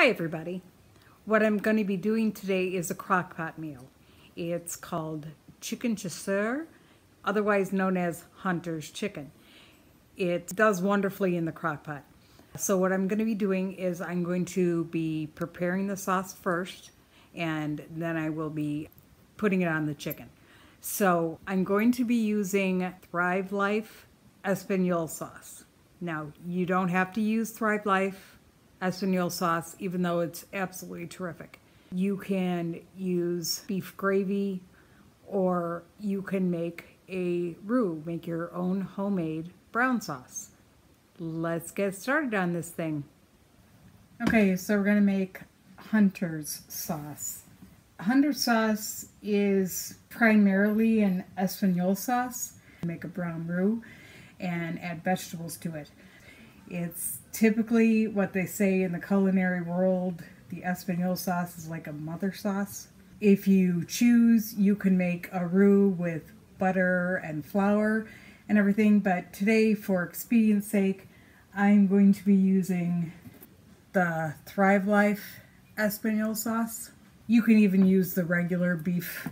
Hi everybody. What I'm going to be doing today is a crock pot meal. It's called chicken chasseur, otherwise known as hunter's chicken. It does wonderfully in the crock pot. So what I'm going to be doing is I'm going to be preparing the sauce first and then I will be putting it on the chicken. So I'm going to be using Thrive Life Espagnole sauce. Now you don't have to use Thrive Life Espagnole sauce, even though it's absolutely terrific. You can use beef gravy or you can make a roux, make your own homemade brown sauce. Let's get started on this thing. Okay, so we're gonna make Hunter's sauce. Hunter sauce is primarily an Espagnole sauce. Make a brown roux and add vegetables to it. It's typically what they say in the culinary world the Espagnole sauce is like a mother sauce. If you choose, you can make a roux with butter and flour and everything, but today, for expedience sake, I'm going to be using the Thrive Life Espagnole sauce. You can even use the regular beef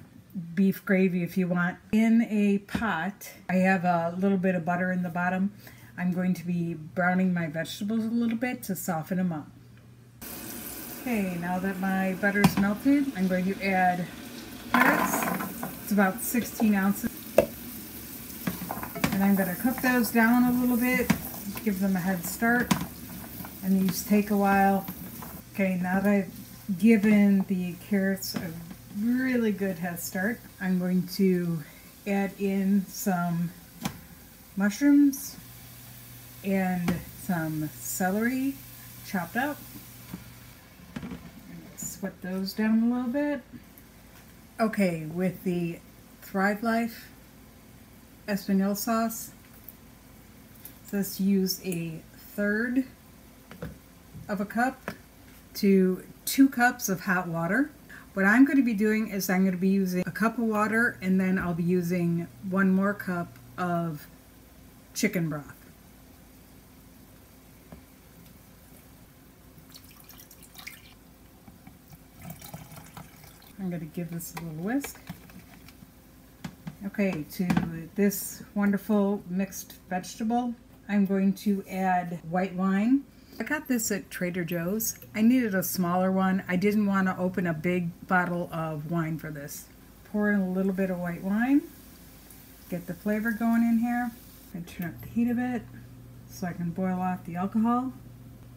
beef gravy if you want. In a pot, I have a little bit of butter in the bottom. I'm going to be browning my vegetables a little bit to soften them up. Okay, now that my butter is melted, I'm going to add carrots. It's about 16 ounces. And I'm going to cook those down a little bit, give them a head start. And these take a while. Okay, now that I've given the carrots a really good head start, I'm going to add in some mushrooms and some celery chopped up. Sweat those down a little bit. Okay, with the Thrive Life Espagnole sauce, let's use a third of a cup to two cups of hot water. What I'm going to be doing is I'm going to be using a cup of water and then I'll be using one more cup of chicken broth. I'm going to give this a little whisk. Okay, to this wonderful mixed vegetable, I'm going to add white wine. I got this at Trader Joe's. I needed a smaller one. I didn't want to open a big bottle of wine for this. Pour in a little bit of white wine. Get the flavor going in here. And turn up the heat a bit so I can boil off the alcohol.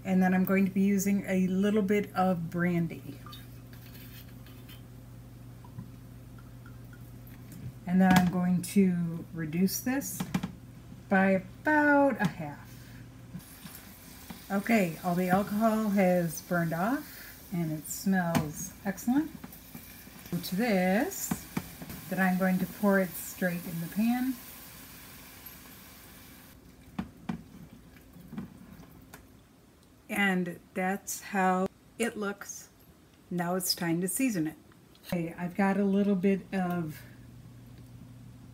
And then I'm going to be using a little bit of brandy. And then I'm going to reduce this by about a half. Okay, all the alcohol has burned off and it smells excellent. To this, that I'm going to pour it straight in the pan. And that's how it looks. Now it's time to season it. Okay, I've got a little bit of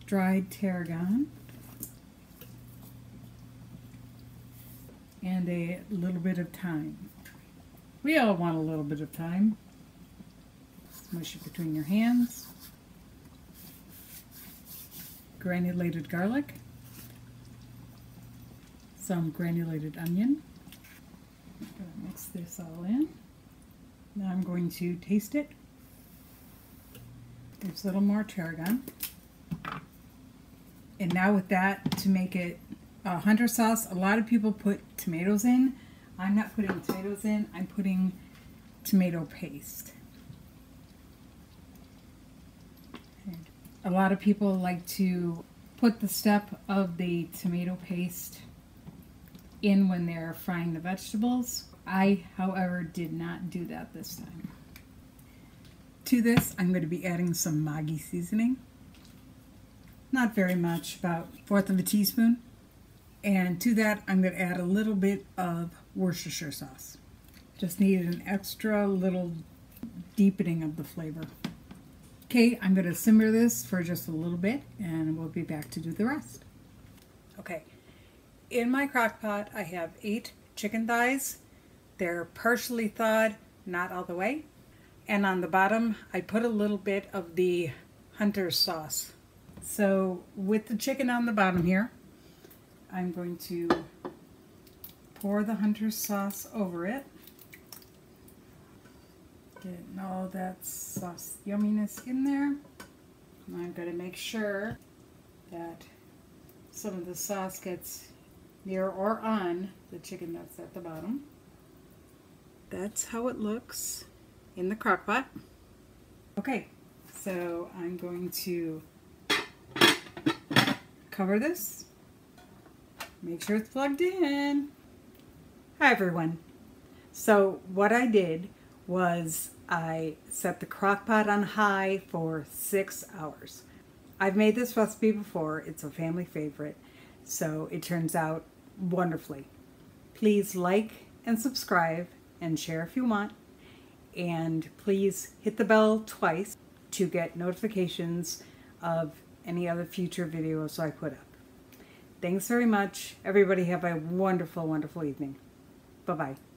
dried tarragon and a little bit of thyme. We all want a little bit of thyme. Smush it between your hands. Granulated garlic. Some granulated onion. Mix this all in. Now I'm going to taste it. There's a little more tarragon. And now with that, to make it uh, hunter sauce, a lot of people put tomatoes in. I'm not putting tomatoes in, I'm putting tomato paste. A lot of people like to put the step of the tomato paste in when they're frying the vegetables. I, however, did not do that this time. To this, I'm going to be adding some Maggi seasoning. Not very much, about fourth of a teaspoon. And to that, I'm going to add a little bit of Worcestershire sauce. Just needed an extra little deepening of the flavor. Okay, I'm going to simmer this for just a little bit and we'll be back to do the rest. Okay, in my crock pot I have eight chicken thighs. They're partially thawed, not all the way. And on the bottom, I put a little bit of the hunter's sauce. So with the chicken on the bottom here, I'm going to pour the hunter's sauce over it. Getting all that sauce yumminess in there. And I'm going to make sure that some of the sauce gets near or on the chicken that's at the bottom. That's how it looks in the crock pot. Okay, so I'm going to cover this. Make sure it's plugged in. Hi everyone. So what I did was I set the crock pot on high for six hours. I've made this recipe before. It's a family favorite. So it turns out wonderfully. Please like and subscribe and share if you want. And please hit the bell twice to get notifications of any other future videos I put up. Thanks very much. Everybody have a wonderful, wonderful evening. Bye-bye.